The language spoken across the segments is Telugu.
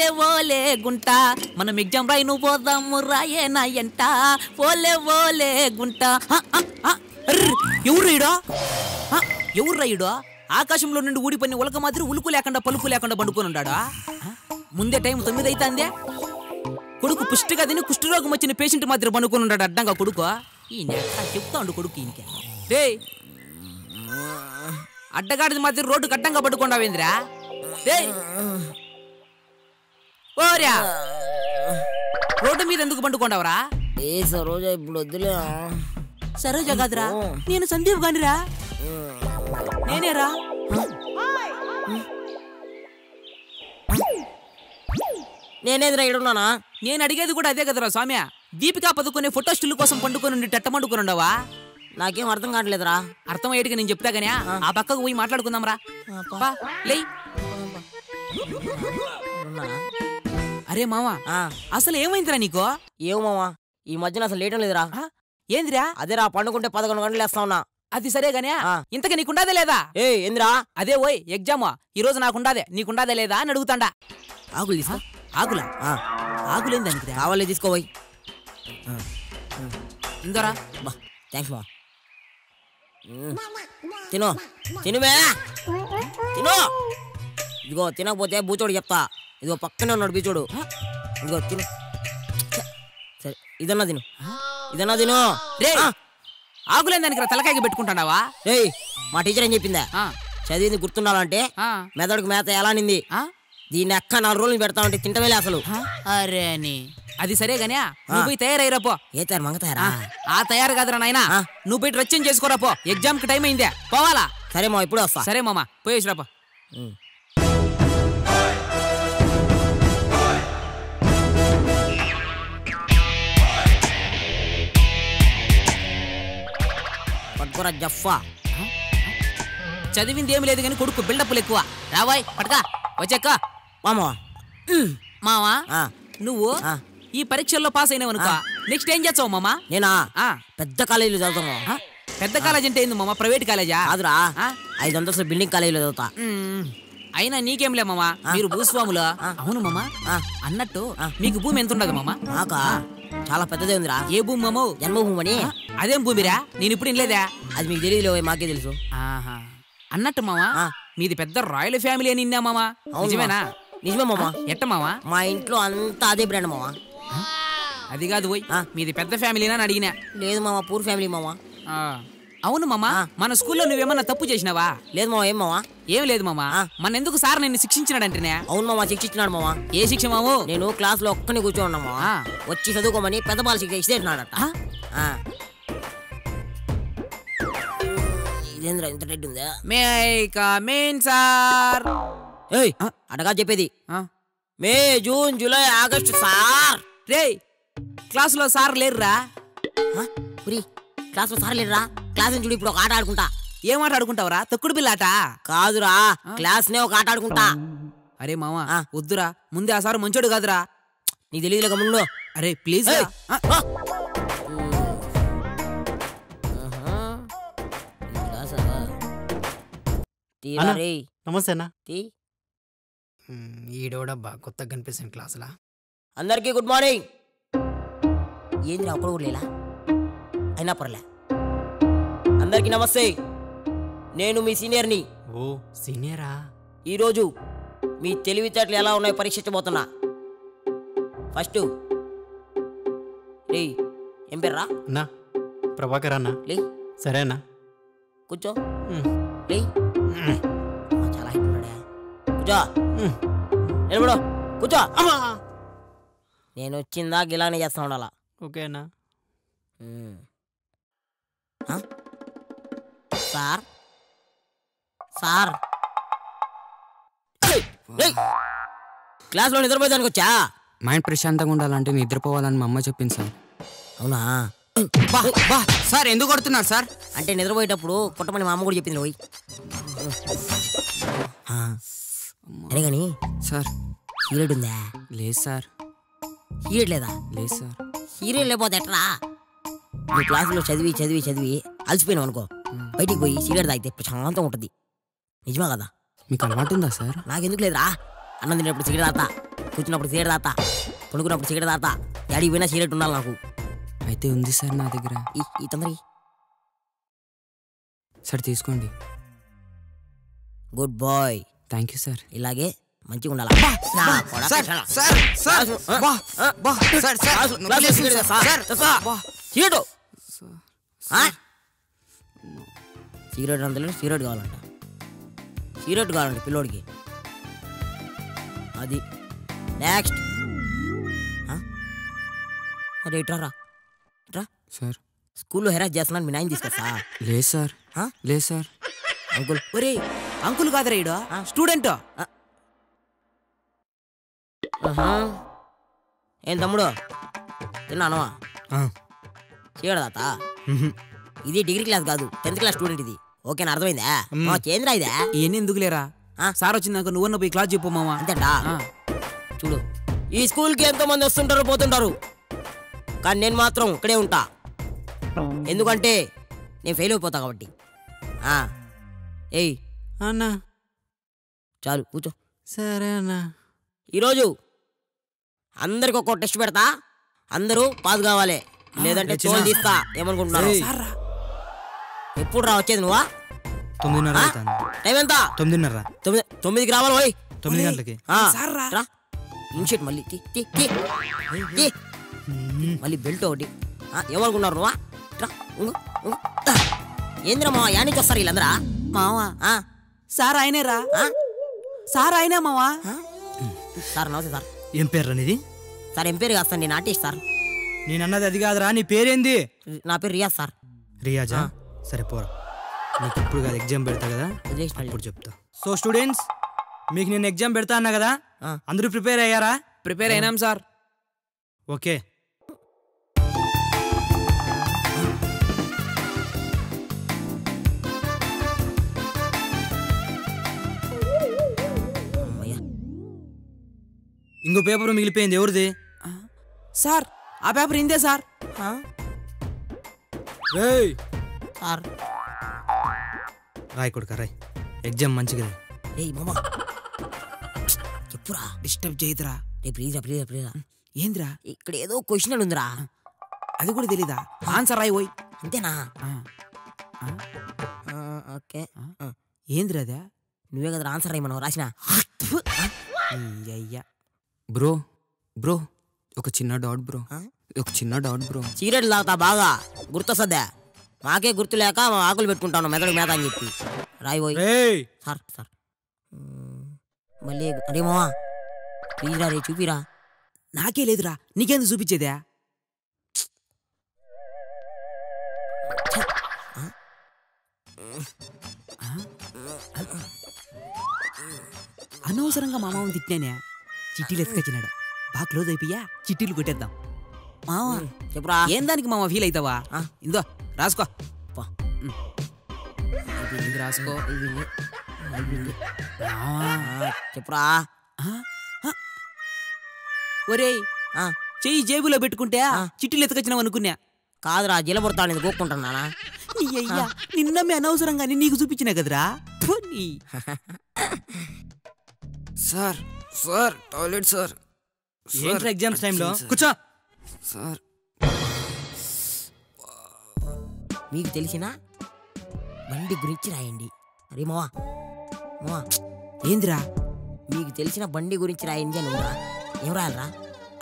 ఓలే ఓలే గుంట. మనం ఎగ్జామ్ రాయి నువ్వు పోదాము రాయే నా ఎంట. ఓలే ఓలే గుంట. ఆ, ఎవరు ఎవరు రైడా ఆకాశంలో నుండి ఊడిపోయిన ఉలక మాదిరి ఉలుకు లేకుండా పలుకు లేకుండా పండుకొని ఉన్నాడా? ముందే టైం తొమ్మిది అవుతుందే కొడుకు పుష్టిగా తిని కుష్ఠరోగం వచ్చిన పేషెంట్ మాదిరి పండుకొని ఉన్నాడు అడ్డంగా కొడుకు. ఈ నెక్క చెప్తా ఉండు కొడుకు ఈయనకి. డే అడ్డగాడిది మాదిరి రోడ్డు అడ్డంగా పడుకున్నావేంద్రా? డే ఓర్యా రోడ్డు మీద ఎందుకు పండుకోండవరా? ఏ సరోజ ఇప్పుడు వద్దులే. సరోజ కాదురా నేను సందీప్ గానిరా. నేనేరా? నేనేదిరా ఇడున్నానా నేను అడిగేది కూడా అదే కదరా స్వామి. దీపికా పదుకునే ఫోటో స్టిల్ కోసం పండుకొని ఉండి టెట్ట పండుకొని ఉండవా నాకేం అర్థం కావట్లేదురా. అర్థం అయ్యేటిగా నేను చెప్తా గానీ ఆ. పక్కకు పోయి మాట్లాడుకుందాం రా ఇడున్నానా? అరే మావా ఆ, అసలు ఏమైందిరా నీకో? ఏమో మావా ఈ మధ్యన అసలు లేయటం లేదురా? ఏందిరా? అదేరా పండుకుంటే పదకొండు గంటలు వేస్తా ఉన్నా అది సరే గానీ ఆ. ఇంతకి నీకుండాదే లేదా? ఏ ఏందిరా? అదే ఓయ్ ఎగ్జామ్ ఈ రోజు నాకుండాదే నీకుండాదే లేదా అని అడుగుతాండా. ఆకులు తీసుకో ఆకులా? ఆకులేం దానికి కావాలి తీసుకోపోయి ఇందరా. బా థ్యాంక్స్ మా తిను తినుమే తిను. ఇదిగో తినకపోతే బూచోడు చెప్తా. ఇదిగో పక్కనే ఉన్నాడు బీచోడు ఇదిగో తిను. సరే ఇదన్నా తిను. ఇదన్నా తిను. రే ఆ, ఆకులేం దానికి రా తలకాయకి పెట్టుకుంటాడావా? రేయ్ మా టీచర్ ఏం చెప్పిందా? చదివింది గుర్తుండాలంటే మెదడుకు మేత ఎలా నింది? ఆ, దీన్ని ఎక్క నాలుగు రోజులు పెడతా ఉంటే తింటవేలే అసలు. అరే అని అది సరే గానీ నువ్వు పోయి తయారైరా పో. ఏ తయారు మంగతాయరా ఆ. తయారు కాదురా నాయనా. నువ్వు పోయి రచ్చం చేసుకోరా పో. ఎగ్జామ్కి టైం అయిందే. పోవాలా? సరే మా ఇప్పుడే వస్తా. సరే మామ పోయేసిరా పో ఉమ్. పట్టుకోరా జఫా చదివింది ఏమి లేదు కానీ కొడుకు బిల్డప్లు ఎక్కువ. రావాయ్ పడకా వచ్చాక మామా. మావా నువ్వు. ఈ పరీక్షల్లో పాస్ అయినావు అనుకో. నెక్స్ట్ ఏం చేస్తావు మామా? నేనా? పెద్ద కాలేజీలో చదువుతాను ఆ, పెద్ద కాలేజ్ అంటే ఏంది మామ? ప్రైవేట్ కాలేజా కాదురా. ఆ? ఐదు అంతస్తుల బిల్డింగ్ కాలేజీలో చదువుతా. అయినా నీకేంలే మామ? మీరు భూస్వాములు? అవును మామ. అన్నట్టు మీకు భూమి ఎంత ఉండదు మామ? చాలా పెద్దదే ఉందిరా. ఏ భూమి మామో? జన్మభూమి అని. అదేం భూమిరా? నేను ఇప్పుడు ఇన్లేదా అది మీకు తెలియదులే మాకే తెలుసు. ఆహా. అన్నట్టు మామ. మీది పెద్ద రాయల్ ఫ్యామిలీ అని నిన్నా మామ? నిజమేనా? నిజమే మామా. ఎట్ట మామ? మా ఇంట్లో అంతా అదే బ్రాండ్ మామా. అది కాదు పోయి. మీది పెద్ద ఫ్యామిలీనా అని అడిగినా? లేదు మామా పూర్ ఫ్యామిలీ మామా. ఆ. అవును మామ మన స్కూల్లో నువ్వేమన్నా తప్పు చేసినావా? లేదు మావా ఏం మావా ఏం లేదు మామ. మన ఎందుకు సార్ నిన్ను శిక్షించినాడంటేనే? అవును మామా శిక్ష ఇచ్చినాడు మావా ఏ శిక్ష మాము? నేను క్లాస్లో ఒక్కని కూర్చో ఉన్నా మావా ఆ. వచ్చి చదువుకోమని పెద్ద బాల శిక్ష ఇచ్చేసినాడట. ఆ? ఆ. ఇదేంద్రా ఇంత రెడ్డి ఉందా? మే కమేన్ సార్ ఏయ్ అడగా చెప్పేది. May June July August sir రే క్లాసులో సార్ లేరురా. ఆ? ఉరి క్లాస్లో సార్ లేడురా క్లాస్ నుంచి చూడు ఇప్పుడు ఒక ఆట ఆడుకుంటా. ఏం ఆట ఆడుకుంటావురా? తొక్కుడు బిల్లాట? కాదురా క్లాస్ నే ఒక ఆట ఆడుకుంటా. అరే మామ ఆ. వద్దురా. ముందే ఆ సార్ మంచోడు కాదురా. నీకు తెలియదులేక ముందు. అరే ప్లీజ్ నమస్తే అన్న. ఈడోడబ్బా కొత్తగా కనిపిస్తుంది క్లాసులా? అందరికీ గుడ్ మార్నింగ్. ఏంది అప్పుడు కూడా లేలా? అయినా పర్లే. అందరికీ నమస్తే. నేను మీ సీనియర్ని. ఓ సీనియరా? ఈరోజు మీ తెలివితేటలు ఎలా ఉన్నాయో పరీక్షించబోతున్నా ఫస్ట్ రే ఏం పేర్రా? అన్నా ప్రభాకర్ అన్న. లే. సరే అన్న. కూర్చో. లే. అమ్మా, చాలా ఉన్నాడే. కూర్చో. నిలబడు. కూర్చో. అమ్మా! నేను వచ్చిందా గిలానే చేస్తా ఉండాలా. ఓకే అన్న. ఉమ్. ఆ? సార్. సార్. క్లాస్లో నిద్రపోయేదానికి వచ్చా మైండ్ ప్రశాంతంగా ఉండాలంటే నిద్రపోవాలని మా అమ్మ చెప్పింది సార్. అవునా? బా బా సార్ ఎందుకు కొడుతున్నారు సార్? అంటే నిద్రపోయేటప్పుడు కొట్టమని మా అమ్మ కూడా చెప్పింది పోయి అరే కానీ సార్. హీరోడ్ ఉందా? లేదు సార్. హీరోడ్ లేదా? లేదు సార్. హీరోయిన్ లేకపోతే ఎట్రా? నీ క్లాసులో చదివి చదివి చదివి అలసిపోయినావు అనుకో. బయటికి పోయి సిగరెట్ తాగితే ప్రశాంతంగా ఉంటుంది. నిజమా కదా? మీకు అలవాటు ఉందా సార్? నాకెందుకు లేదురా? అన్నం తినేటప్పుడు సిగరెట్ తాగుతా కూర్చున్నప్పుడు సిగరెట్ తాత పడుకున్నప్పుడు సిగరెట్ తాత డాడీ పోయినా సిగరెట్ ఉండాలి నాకు. అయితే ఉంది సార్ నా దగ్గర. ఈ ఈ తొందర సార్ తీసుకోండి. Good bye. Thank you sir. ఇలాగే మంచిగా ఉండాలి? Sir cigarette. బా సిగరెట్ కావాలంట. సిగరెట్ కావాలంట పిల్లోడికి. అది. నెక్స్ట్ అరే ఇట్రా రా. ఇట్రా సార్. స్కూల్లో హెరాస్ చేస్తున్నాను మీ నాయన తీసుకొస్తా. లేదు సార్? లేదు సార్. అంకుల్ ఒరే అంకుల్ కాదురా ఈడు. స్టూడెంట్. ఏం తమ్ముడు? తిన్నాను చేయడు తాత ఇది డిగ్రీ క్లాస్ కాదు టెన్త్ క్లాస్ స్టూడెంట్ ఇది. ఓకేనా అర్థమైందా? మా చేంద్రా ఇదే? ఇవన్నీ ఎందుకు లేరా? ఆ? సార్ వచ్చిందాక నువ్వన్న పోయి క్లాస్ చెప్పు మావా. అంతేటా. చూడు ఈ స్కూల్కి ఎంతో మంది వస్తుంటారు పోతుంటారు. కానీ నేను మాత్రం ఇక్కడే ఉంటా. ఎందుకంటే నేను ఫెయిల్ అయిపోతా కాబట్టి. ఆ. ఏయ్. అన్నా. చాలు కూర్చో. సరే అన్నా. ఈరోజు అందరికి ఒక్కో టెస్ట్ పెడతా. అందరూ పాస్ కావాలి. లేదంటే తీస్తా ఏమనుకుంటున్నారు. ఎప్పుడు రా వచ్చేది నువ్వా? తొమ్మిదిన్నర టైం ఎంత? తొమ్మిదిన్నర తొమ్మిది తొమ్మిదికి రావాలి ఓయ్ తొమ్మిది గంటలకి. ఆ, సార్ రా. రా. ఇన్షిట్ మళ్ళీ. తీ, తీ, తీ. తీ. మళ్ళీ బెల్ట్ ఒకటి. ఆ, ఏమనుకున్నారు నువ్వా? రా, ఉంగు, ఉంగు. ఆ. ఏందిరా మా యానికి వస్తారు వీళ్ళందరా? మావా. ఆ, సార్ ఆయనే రా. ఆ? సార్ ఆయనే మావా? సార్ నమస్తే సార్. ఏం పేరు నీది? సార్ ఏం పేరు కాదు సార్? నేను ఆర్టిస్ట్ సార్. నేను అన్నది అది కాదురా నీ పేరేంది? నా పేరు రియాజ్ సార్. రియాజా? సరే పోరా. నీకు ఇప్పుడు కాదు ఎగ్జామ్ పెడతా కదా. ఇప్పుడు చెప్తా. సో స్టూడెంట్స్ మీకు నేను ఎగ్జామ్ పెడతా అన్నా కదా. అందరూ ప్రిపేర్ అయ్యారా? ప్రిపేర్ అయినాం సార్. ఓకే. ఇంకో పేపర్ మిగిలిపోయింది ఎవరిది? సార్ ఆ పేపర్ ఇందే సార్. రేయ్ సార్ రాయ్ కొడుక రాయ్. ఎగ్జామ్ మంచిగా రాయ్. ఏయ్ మామ. చెప్పురా. డిస్టర్బ్ చేయదురా. రే ప్లీజ్ ప్లీజ్ ప్లీజ్ రా. ఏందిరా? ఇక్కడ ఏదో క్వశ్చన్ ఉందిరా. అది కూడా తెలీదా? ఆన్సర్ రాయి పోయి అంతేనా? ఆ, ఆ, ఓకే. ఏందిరా అదే? నువ్వే కదా ఆన్సర్ అయ్యి మనం రాసిన అయ్యా బ్రో బ్రో ఒక చిన్న డౌట్ బ్రో? ఒక చిన్న డౌట్ బ్రో. సిగరెట్ తాగుతా బాగా. గుర్తొస్తుందా? మాకే గుర్తు లేక ఆకులు పెట్టుకుంటాను మెదడు మేత అని చెప్పి. రాయి పోయి. రేయ్ సార్ సార్. మ్మ్. మళ్ళీ అరే మావా ప్లీజ్ రా రే చూపిరా. నాకే లేదురా నీకెందుకు చూపించేదా? అనవసరంగా మా మామని తిట్టినానే. చిట్టీలు ఎత్తుకొచ్చినాడు. బాగా క్లోజ్ అయిపోయా చిట్టీలు కొట్టేద్దాం. మావా చెప్పురా. ఏం దానికి మామ ఫీల్ అవుతావా. ఇందో. రాసుకో. రాసుకో? చెప్పురా? ఒరేయ్ ఆ, చెయ్యి జేబులో పెట్టుకుంటే చిట్టీలు ఎత్తుకొచ్చినావు అనుకున్నా. కాదురా జిలబుడతా అనేది గోక్కుంటున్నానా నీ అయ్యా నిన్న మీ అనవసరంగానే నీకు చూపించినా కదరా. Sir sir toilet sir. ఏంట్రా ఎగ్జామ్స్ టైంలో? కూర్చో. సార్. మీకు తెలిసిన? బండి గురించి రాయండి. అరే మావా మావా ఏందిరా? మీకు తెలిసిన బండి గురించి రాయండి అని ఉందా? ఏం రాయాలరా?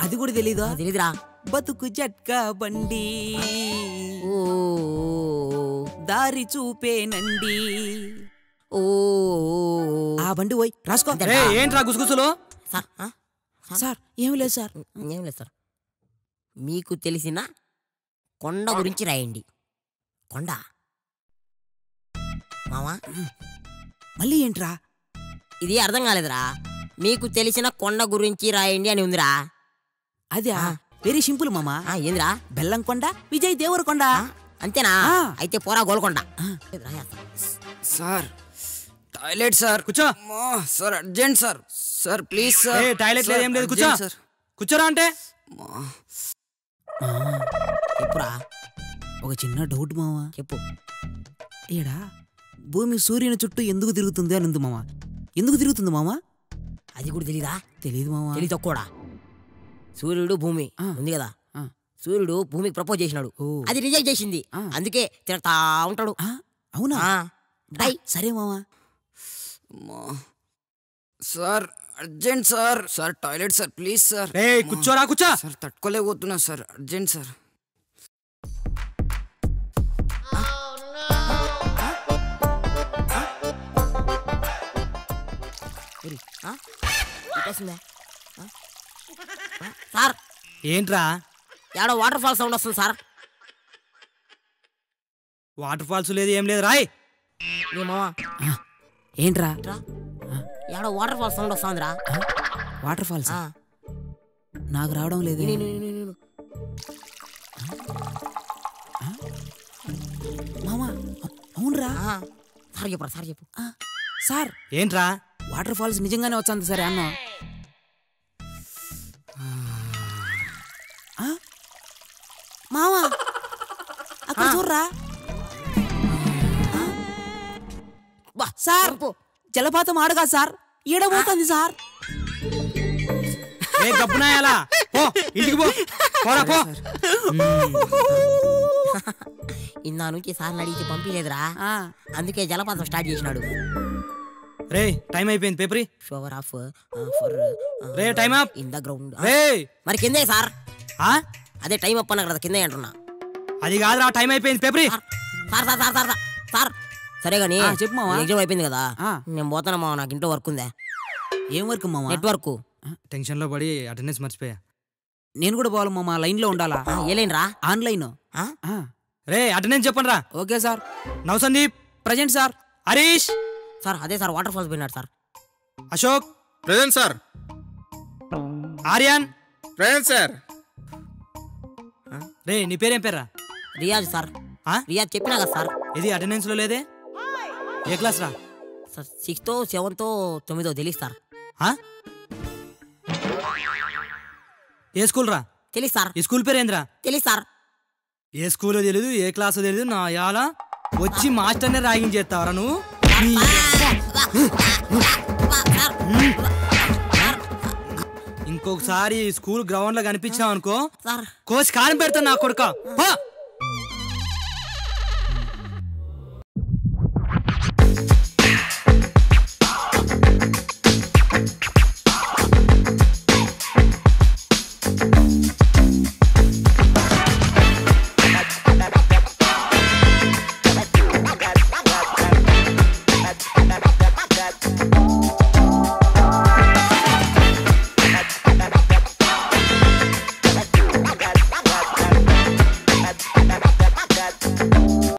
అది కూడా తెలీదా? తెలీదురా. బతుకు జట్కా బండి. ఓ దారి చూపేనండి. ఓ ఆ బండి పోయి రాసుకో. ఏంట్రా గుసగుసలు? సార్? సార్? ఏం లేదు సార్. ఏం లేదు సార్. మీకు తెలిసిన కొండ గురించి రాయండి. కొండ. మావా? మళ్ళీ ఏంట్రా? ఇది అర్థం కాలేదురా. మీకు తెలిసిన కొండ గురించి రాయండి అని ఉందిరా. అదే వెరీ సింపుల్ మామా. ఆ, ఏందిరా? బెల్లం కొండ విజయ్ దేవరకొండ అంతేనా. అయితే పోరా గోల్కొండ. Sir toilet sir. కూర్చో. అమ్మా, sir urgent sir. Sir please sir. A toilet లేదు ఏం లేదు కూర్చో. సార్. కూర్చోరా అంటే. చెప్పురా ఒక చిన్న డౌట్ మావా? చెప్పు. ఈడ భూమి సూర్యుని చుట్టూ ఎందుకు తిరుగుతుంది అని ఉంది మామ ఎందుకు తిరుగుతుంది మామ అది కూడా తెలీదా? తెలీదు మావా. తెలి తక్కువడా? సూర్యుడు భూమి ఉంది కదా. సూర్యుడు భూమికి ప్రపోజ్ చేసినాడు. ఓ. అది రిజెక్ట్ చేసింది. అందుకే తిడతా ఉంటాడు. అవునా? ఆ. డై సరే మావా. Sir urgent sir. Sir toilet sir please sir. కూర్చోరా కూర్చో. సార్ తట్టుకోలేకపోతున్నా సార్. Urgent sir. సార్. ఏంట్రా? ఏడో వాటర్ ఫాల్ సౌండ్ వస్తుంది సార్. వాటర్ ఫాల్స్ లేదు ఏం లేదు రాయ్. ఏంట్రా. ఏడో వాటర్ ఫాల్ సౌండ్ వస్తుందిరా. Water falls. నాకు రావడం లేదే. మామా అవునరా. సార్ చెప్పరా సార్ చెప్పు. సార్. ఏంట్రా? వాటర్ ఫాల్స్ నిజంగానే వచ్చింది సరే అన్న. ఆ? మావా? అక్కడ చూడరా? సార్! జలపాతం ఆడగా సార్. ఈడబోతుంది సార్. ఏ గబ్బునాయాలా? పో ఇంటికి పో. పోరా పో. ఇందా నుంచి సార్ని అడిగితే పంపించలేదురా. ఆ, అందుకే జలపాతం స్టార్ట్ చేసినాడు. రే టైం అయిపోయింది పేపరీ. షోవర్ ఆఫ్ ఫర్ రే time up in the ground రే. మరి కిందే సార్. ఆ? అదే టైం అప్ అన్న కదా కిందే అంటున్నా. అది కాదురా టైం అయిపోయింది పేపరీ. Sir sir sir sir sir sir. కానీ చెప్పు మావా. ఎగ్జామ్ అయిపోయింది కదా. నేను పోతాను మావా నాకు ఇంట్లో వర్క్ ఉందే? ఏం వర్క్ మామా నెట్వర్క్ టెన్షన్లో పడి అటెండెన్స్ మర్చిపోయా. నేను కూడా పోవాలి మామా లైన్లో ఉండాలా ఏలేంరా ఆన్లైన్. ఆ? ఆ, రే అటెండెన్స్ చెప్పండి రా okay sir. Now Sandeep. Present sir Harish. Sir అదే సార్ వాటర్ ఫాల్స్ పోయినాడు sir. Ashok present sir. Aryan. Present sir. రే నీ పేరేం పేర్రా? రియాజ్ సార్? రియాజ్ చెప్పినా కదా సార్. ఇది అటెండెన్స్లో లేదే? ఏ క్లాస్ రా? సార్ సిక్స్తో సెవెన్తో తొమ్మిదో తెలియదు సార్? ఏ స్కూల్ రా? తెలియదు సార్. ఈ స్కూల్ పేరు ఏంద్రా తెలియదు సార్. ఏ స్కూల్ తెలీదు ఏ క్లాస్ తెలీదు నా యాల వచ్చి మాస్టర్నే ర్యాగింగ్ చేస్తావరా నువ్వు? ఇంకొకసారి స్కూల్ గ్రౌండ్లో కనిపించావు అనుకో. సార్. కోచ్ కారం పెడతా నా కొడుక.